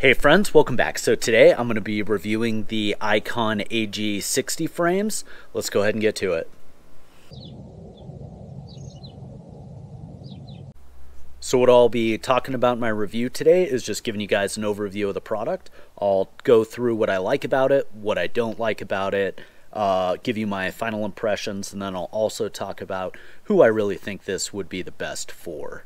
Hey friends, welcome back. So today I'm going to be reviewing the Iqon AG60 frames. Let's go ahead and get to it. So what I'll be talking about in my review today is just giving you guys an overview of the product. I'll go through what I like about it, what I don't like about it, uh, give you my final impressions, and then I'll also talk about who I really think this would be the best for.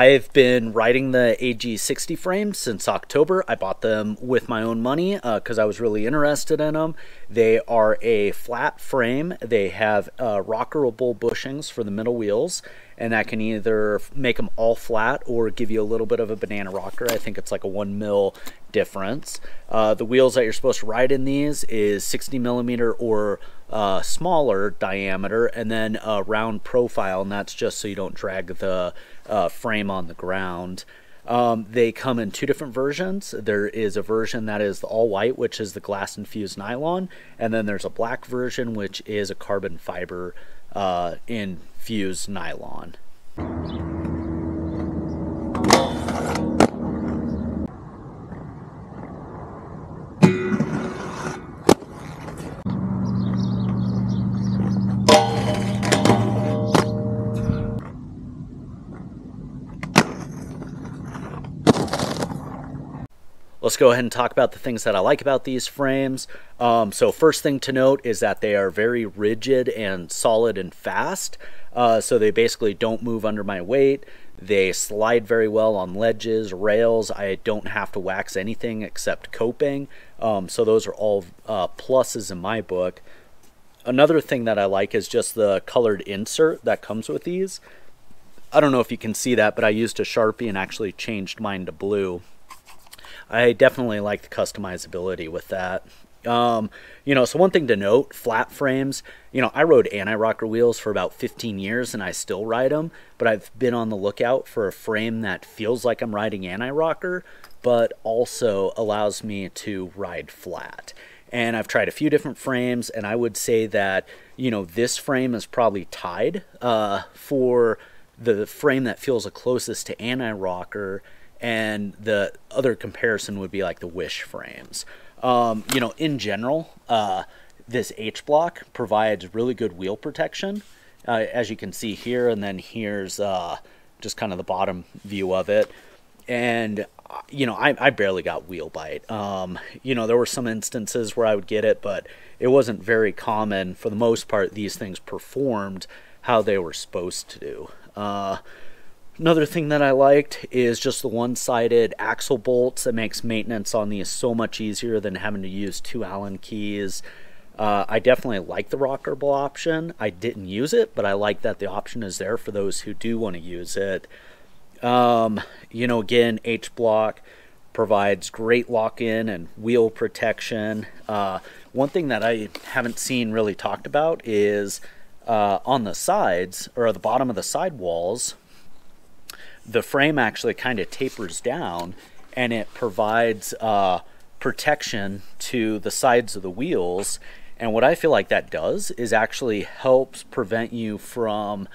I've been riding the AG60 frames since October. I bought them with my own money because uh, I was really interested in them. They are a flat frame. They have uh, rockerable bushings for the middle wheels, and that can either make them all flat or give you a little bit of a banana rocker. I think it's like a one mil difference. Uh, the wheels that you're supposed to ride in these is 60 millimeter or uh, smaller diameter and then a round profile and that's just so you don't drag the uh, frame on the ground. Um, they come in two different versions. There is a version that is the all white, which is the glass infused nylon, and then there's a black version, which is a carbon fiber uh, in infused nylon. Let's go ahead and talk about the things that I like about these frames. Um, so first thing to note is that they are very rigid and solid and fast. Uh, so they basically don't move under my weight. They slide very well on ledges, rails. I don't have to wax anything except coping. Um, so those are all uh, pluses in my book. Another thing that I like is just the colored insert that comes with these. I don't know if you can see that, but I used a Sharpie and actually changed mine to blue. I definitely like the customizability with that. Um, you know, so one thing to note, flat frames, you know, I rode anti-rocker wheels for about 15 years and I still ride them, but I've been on the lookout for a frame that feels like I'm riding anti-rocker, but also allows me to ride flat. And I've tried a few different frames and I would say that, you know, this frame is probably tied uh, for the frame that feels the closest to anti-rocker and the other comparison would be like the wish frames. Um, you know, in general, uh, this H block provides really good wheel protection, uh, as you can see here, and then here's uh, just kind of the bottom view of it. And you know, I, I barely got wheel bite. Um, you know, there were some instances where I would get it, but it wasn't very common. For the most part, these things performed how they were supposed to do. Uh, Another thing that I liked is just the one-sided axle bolts that makes maintenance on these so much easier than having to use two Allen keys. Uh, I definitely like the rockable option. I didn't use it, but I like that the option is there for those who do want to use it. Um, you know, again, H-Block provides great lock-in and wheel protection. Uh, one thing that I haven't seen really talked about is uh, on the sides, or the bottom of the sidewalls, the frame actually kind of tapers down and it provides uh, protection to the sides of the wheels. And what I feel like that does is actually helps prevent you from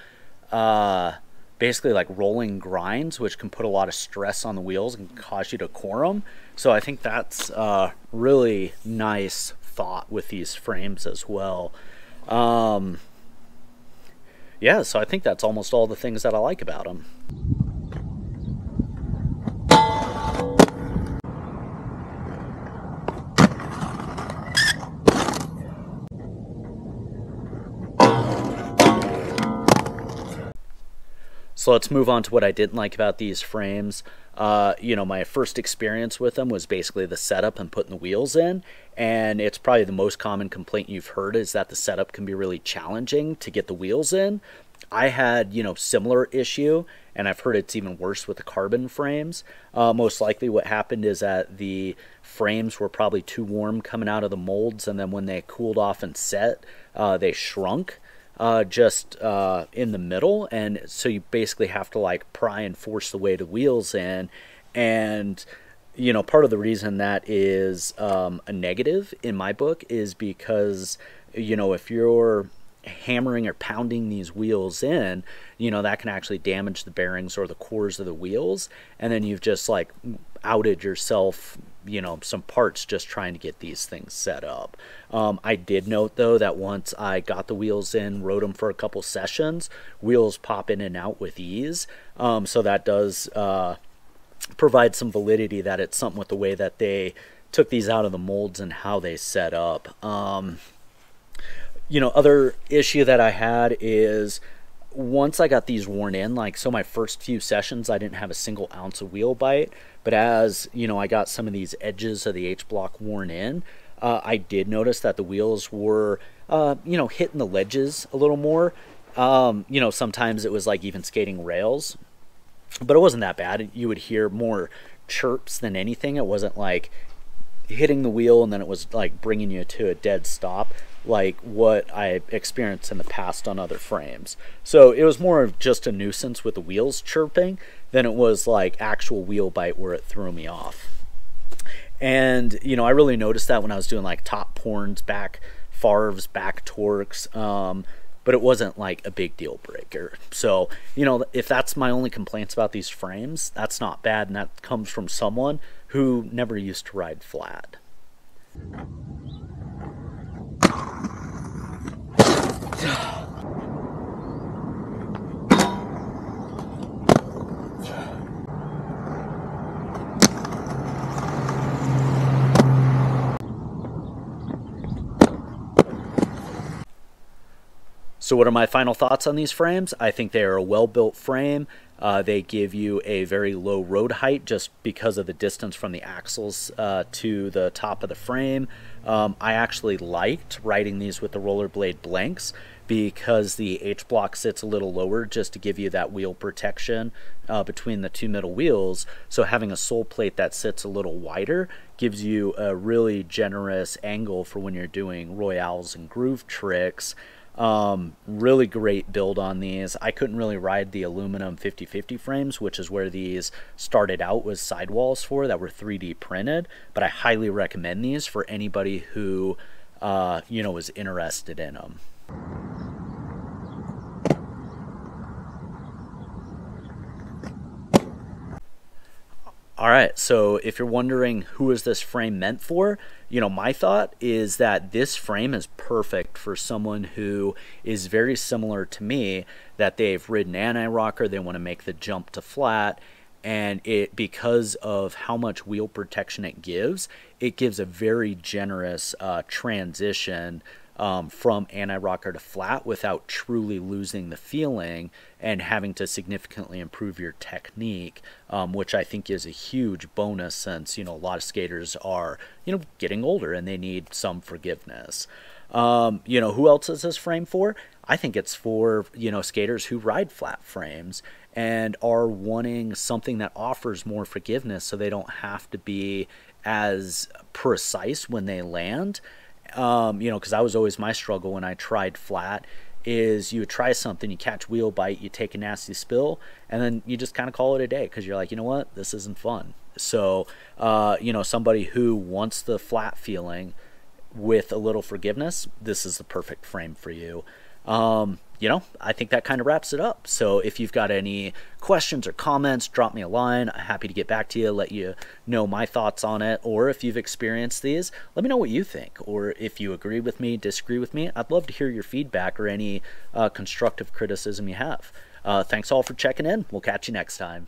uh, basically like rolling grinds, which can put a lot of stress on the wheels and cause you to core them. So I think that's a really nice thought with these frames as well. Um, yeah, so I think that's almost all the things that I like about them. So let's move on to what I didn't like about these frames. Uh, you know, my first experience with them was basically the setup and putting the wheels in. And it's probably the most common complaint you've heard is that the setup can be really challenging to get the wheels in. I had, you know, similar issue, and I've heard it's even worse with the carbon frames. Uh, most likely what happened is that the frames were probably too warm coming out of the molds, and then when they cooled off and set, uh, they shrunk. Uh, just uh, in the middle, and so you basically have to like pry and force the way the wheels in, and you know part of the reason that is um, a negative in my book is because you know if you're hammering or pounding these wheels in, you know, that can actually damage the bearings or the cores of the wheels. And then you've just like outed yourself, you know, some parts just trying to get these things set up. Um, I did note though that once I got the wheels in, rode them for a couple sessions, wheels pop in and out with ease. Um, so that does uh, provide some validity that it's something with the way that they took these out of the molds and how they set up. Um, you know, other issue that I had is once I got these worn in, like so my first few sessions I didn't have a single ounce of wheel bite, but as you know I got some of these edges of the H block worn in, uh, I did notice that the wheels were uh, you know hitting the ledges a little more. Um, you know sometimes it was like even skating rails, but it wasn't that bad. You would hear more chirps than anything. It wasn't like hitting the wheel and then it was like bringing you to a dead stop like what I experienced in the past on other frames. So it was more of just a nuisance with the wheels chirping than it was like actual wheel bite where it threw me off. And, you know, I really noticed that when I was doing like top porns, back farves, back torques, um, but it wasn't like a big deal breaker. So, you know, if that's my only complaints about these frames, that's not bad. And that comes from someone who never used to ride flat. So, what are my final thoughts on these frames? I think they are a well built frame. Uh, they give you a very low road height just because of the distance from the axles uh, to the top of the frame. Um, I actually liked riding these with the rollerblade blanks because the H block sits a little lower just to give you that wheel protection uh, between the two middle wheels. So having a sole plate that sits a little wider gives you a really generous angle for when you're doing royales and groove tricks. Um, really great build on these. I couldn't really ride the aluminum 50-50 frames, which is where these started out with sidewalls for that were 3D printed. But I highly recommend these for anybody who, uh, you know, is interested in them. All right, so if you're wondering who is this frame meant for, you know, my thought is that this frame is perfect for someone who is very similar to me, that they've ridden anti-rocker, they want to make the jump to flat, and it because of how much wheel protection it gives, it gives a very generous uh, transition um, from anti-rocker to flat without truly losing the feeling and having to significantly improve your technique, um, which I think is a huge bonus since you know a lot of skaters are you know getting older and they need some forgiveness. Um, you know who else is this frame for? I think it's for you know skaters who ride flat frames and are wanting something that offers more forgiveness so they don't have to be as precise when they land um, you know, because that was always my struggle when I tried flat. Is you try something, you catch wheel bite, you take a nasty spill, and then you just kind of call it a day because you're like, you know what, this isn't fun. So, uh, you know, somebody who wants the flat feeling with a little forgiveness, this is the perfect frame for you. Um, you know, I think that kind of wraps it up. So if you've got any questions or comments, drop me a line. I'm happy to get back to you, let you know my thoughts on it. Or if you've experienced these, let me know what you think. Or if you agree with me, disagree with me, I'd love to hear your feedback or any uh, constructive criticism you have. Uh, thanks all for checking in. We'll catch you next time.